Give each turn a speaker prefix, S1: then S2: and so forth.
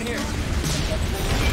S1: Here.